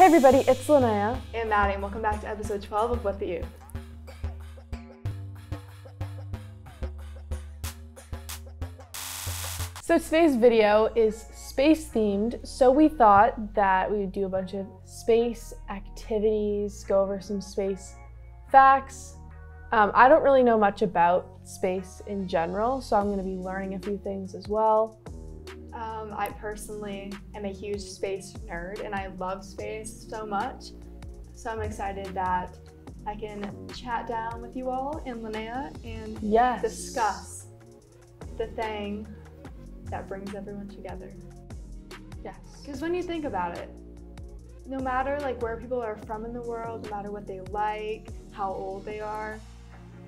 Hey everybody, it's Linnea. And Maddie, and welcome back to episode 12 of What the Youth. So today's video is space themed, so we thought that we would do a bunch of space activities, go over some space facts. Um, I don't really know much about space in general, so I'm going to be learning a few things as well. Um, I personally am a huge space nerd and I love space so much. So I'm excited that I can chat down with you all and Linnea and Yes. discuss the thing that brings everyone together. Yes. Because when you think about it, no matter like where people are from in the world, no matter what they like, how old they are,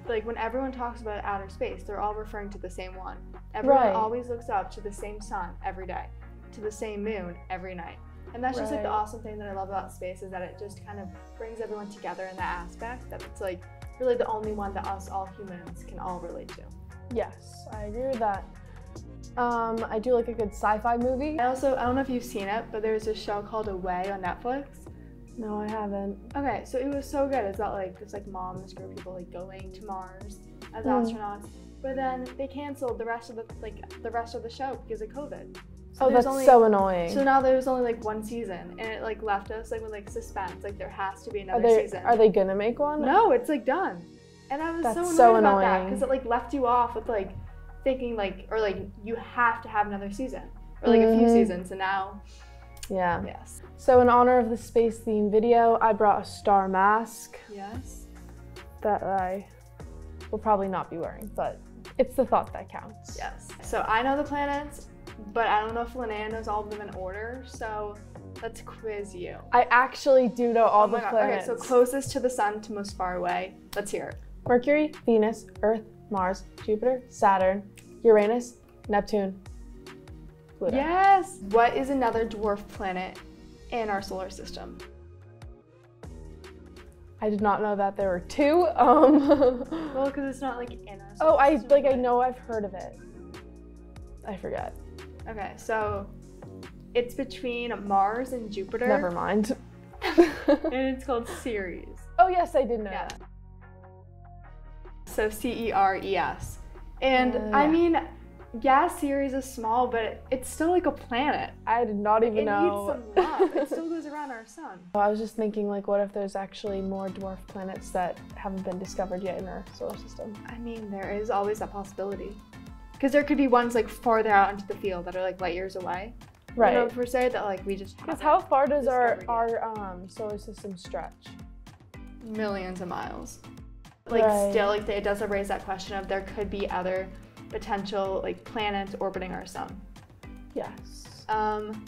like when everyone talks about outer space, they're all referring to the same one. Everyone Right. always looks up to the same sun every day, to the same moon every night. And that's just like the awesome thing that I love about space is that it just kind of brings everyone together in that aspect that it's like really the only one that us all humans can all relate to. Yes, I agree with that. Um, I do like a good sci-fi movie. I also I don't know if you've seen it, but there's a show called Away on Netflix. No, I haven't. Okay, so it was so good. It's about like this like mom and this group of people like going to Mars as Mm. astronauts, but then they canceled the rest of the like the rest of the show because of COVID. Oh, that's only- so annoying. So now there was only like one season, and it like left us like with like suspense. Like there has to be are another they season. are they gonna make one? No, it's like done. And I was That's so annoyed so about that because it like left you off with like thinking like or like you have to have another season or like a few Mhm. seasons. And now, Yeah. yes, So in honor of the space theme video, I brought a star mask yes. that I will probably not be wearing, but it's the thought that counts. Yes. So I know the planets, but I don't know if Linnea knows all of them in order. So let's quiz you. I actually do know all Oh the God. planets. Okay, so closest to the sun to most far away. Let's hear it. Mercury, Venus, Earth, Mars, Jupiter, Saturn, Uranus, Neptune, Pluto. Yes. What is another dwarf planet in our solar system? I did not know that there were two. Um, Well, because it's not like in our. oh, I like I know I've heard of it. I forget. Okay, so it's between Mars and Jupiter. Never mind. And it's called Ceres. oh yes, I did know Yeah. that. So C E R E S. And Uh, I mean, yeah, Ceres is small, but it's still like a planet. I did not even it know. It needs some love. it still goes around our sun. I was just thinking, like, what if there's actually more dwarf planets that haven't been discovered yet in our solar system? I mean, there is always that possibility. Because there could be ones like farther out into the field that are like light years away. Right. You know, per se, that like we just Because how far does our yet. our um, solar system stretch? millions of miles. Like Right. still, like it does raise that question of there could be other potential like planets orbiting our sun. Yes. Um,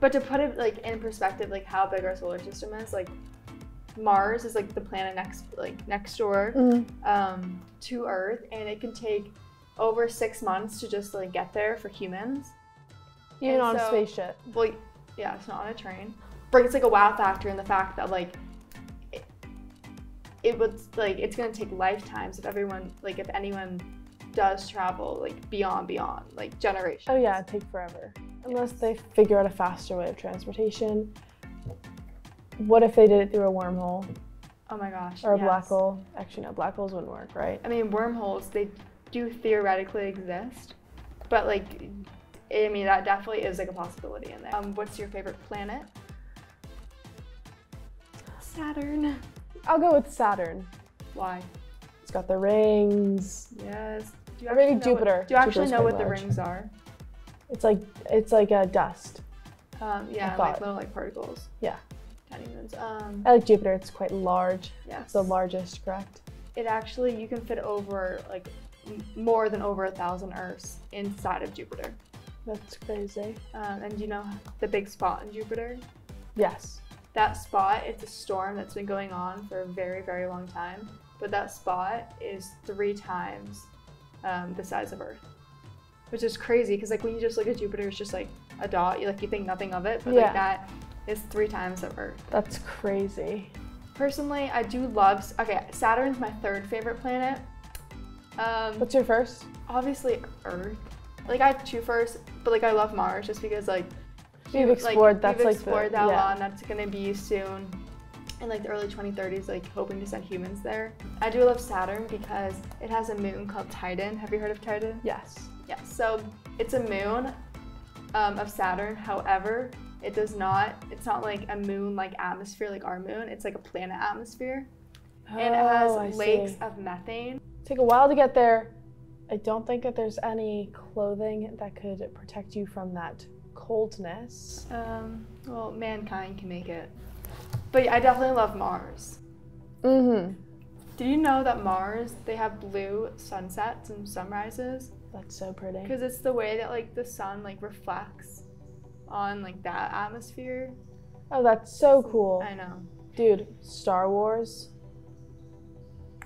but to put it like in perspective, like how big our solar system is, like Mars is like the planet next like next door Mhm. um, to Earth, and it can take over six months to just like get there for humans. Even And on a spaceship. Well, yeah, it's not on a train. Brings like a wow factor in the fact that like it, it would like it's gonna take lifetimes if everyone like if anyone does travel like beyond beyond like generations. Oh yeah, it'd take forever. Unless they figure out a faster way of transportation. What if they did it through a wormhole Oh my gosh. or a black hole? Actually, no, black holes wouldn't work, right? I mean, wormholes they do theoretically exist, but like, I mean that definitely is like a possibility in there. Um, what's your favorite planet? Saturn. I'll go with Saturn. Why? It's got the rings. Yes. Do Or maybe know what- Jupiter. do you actually Jupiter's know what the rings are? It's like it's like a dust. Um, yeah, like little like particles. Yeah. Tiny ones. Um, I like Jupiter. It's quite large. yes. It's the largest, correct? It actually you can fit over like more than over a thousand Earths inside of Jupiter. That's crazy. Um, and do you know the big spot in Jupiter? Yes. That spot, it's a storm that's been going on for a very, very long time. But that spot is three times um, the size of Earth, which is crazy because like when you just look at Jupiter, it's just like a dot. You like you think nothing of it, but Yeah. like that is three times of Earth. That's crazy. Personally, I do love. Okay, Saturn's my third favorite planet. Um, What's your first? obviously Earth. Like I have two first, but like I love Mars just because like We've explored. that's we've like explored the, that yeah. and that's gonna be soon. In like the early 2030s, like hoping to send humans there. I do love Saturn because it has a moon called Titan. Have you heard of Titan? Yes. Yes. so it's a moon um, of Saturn. However, it does not, it's not like a moon like atmosphere like our moon. It's like a planet atmosphere. oh, and it Oh, I has lakes see. of methane. Take a while to get there. I don't think that there's any clothing that could protect you from that coldness. Um, well, mankind can make it. But yeah, I definitely love Mars. Mm-hmm. Did you know that Mars, they have blue sunsets and sunrises? That's so pretty. Because it's the way that like the sun like reflects on like that atmosphere. Oh, that's so cool. I know. Dude, Star Wars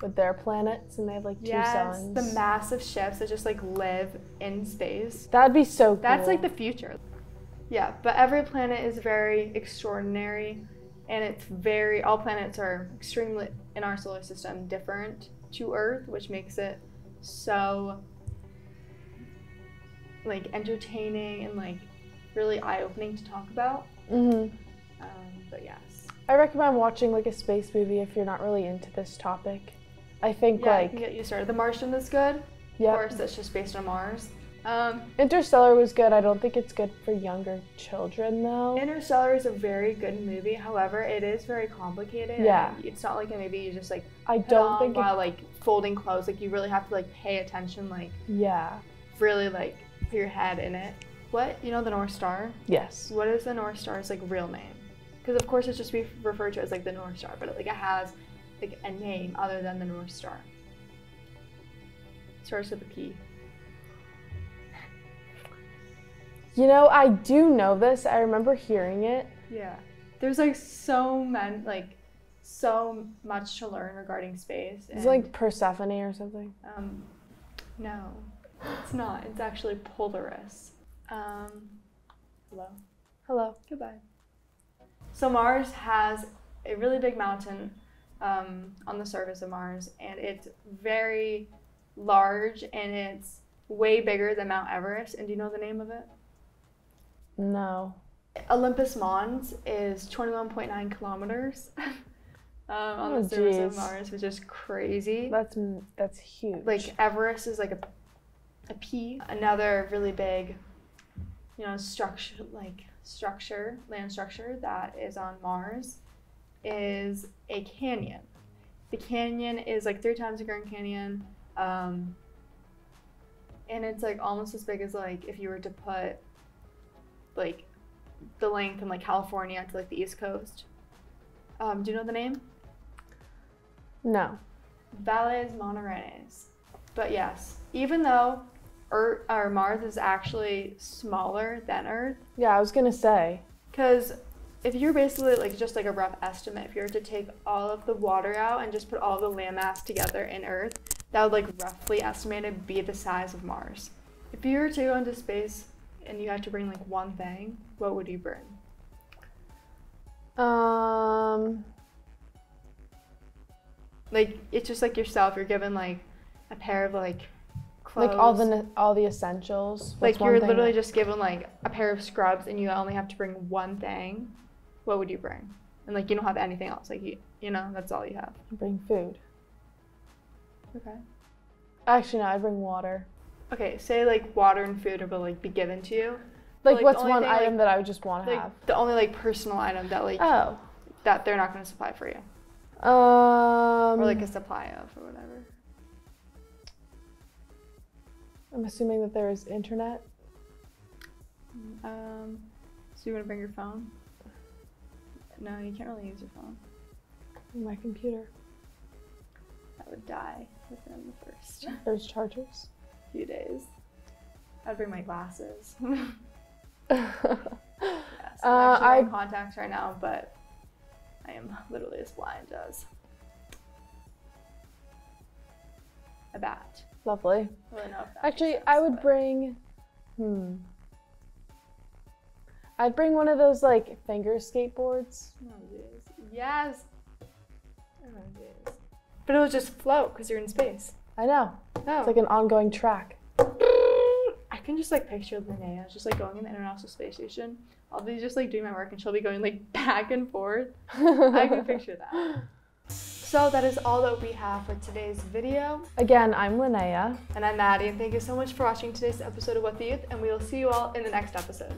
with their planets and they have like two Yes, suns. the massive ships that just like live in space. That'd be so cool. That's like the future. Yeah, but every planet is very extraordinary and it's very all planets are extremely in our solar system different to Earth, which makes it so like entertaining and like really eye-opening to talk about. hmm Um, but yes. I recommend watching like a space movie if you're not really into this topic. I think Yeah, I like can get you started. The Martian is good. Of yeah, course, that's just based on Mars. Um, Interstellar was good. I don't think it's good for younger children though. Interstellar is a very good movie. However, it is very complicated. Yeah. It's not like a movie you just like I don't on think it, while like folding clothes. Like you really have to like pay attention. Like yeah. really like put your head in it. What you know the North Star? Yes. What is the North Star's like real name? Because of course it's just be referred to as like the North Star, but like it has like a name other than the North Star. Starts with a P. You know, I do know this. I remember hearing it. Yeah. There's like so many like so much to learn regarding space. It's and- like Persephone or something. Um, no, it's not. It's actually Polaris. Um, hello. Hello. Goodbye. So Mars has a really big mountain um, on the surface of Mars, and it's very large, and it's way bigger than Mount Everest. And do you know the name of it? No. Olympus Mons is 21.9 kilometers um, on Oh, the surface of. Mars, which is crazy. That's that's huge. like Everest is like a, a P. Another really big, you know, structure like structure, land structure that is on Mars is a canyon. The canyon is like three times the Grand Canyon, um, and it's like almost as big as like if you were to put like the length from like California to like the East Coast. Um, do you know the name? no. Valles Marineris. But yes, even though Earth or Mars is actually smaller than Earth, Yeah, I was gonna say. because if you're basically like just like a rough estimate, if you were to take all of the water out and just put all the land mass together in Earth, that would like roughly estimated be the size of Mars. If you were to go into space and you had to bring like one thing, what would you bring? Um. Like it's just like yourself. You're given like a pair of like clothes. Like all the all the essentials. What's like you're literally just given like a pair of scrubs and you only have to bring one thing what would you bring and like you don't have anything else like you you know that's all you have bring food. okay Actually, no, I'd bring water. Okay say like water and food are like be given to you Like, Like, what's one thing, item like- that I would just want to like have? the only like personal item that like Oh. that they're not going to supply for you Um. or like a supply of or whatever I'm assuming that there is internet. um so you want to bring your phone no you can't really use your phone My computer. that would die within the first There's chargers. Few days i'd bring my glasses Yes, Uh, I'm actually wearing I- contacts right now, but I am literally as blind as a bat. Lovely. Really Actually, makes I would but- bring. Hmm. I'd bring one of those like finger skateboards. Oh, jeez. Yes. Oh. But it'll just float because you're in space. I know. No. It's like an oh. ongoing track. I can just like picture Linnea just like going in the International Space Station. I'll be just like doing my work and she'll be going like back and forth. I can picture that. So that is all that we have for today's video. Again, I'm Linnea. And I'm Maddie, and thank you so much for watching today's episode of What the Youth, and we will see you all in the next episode.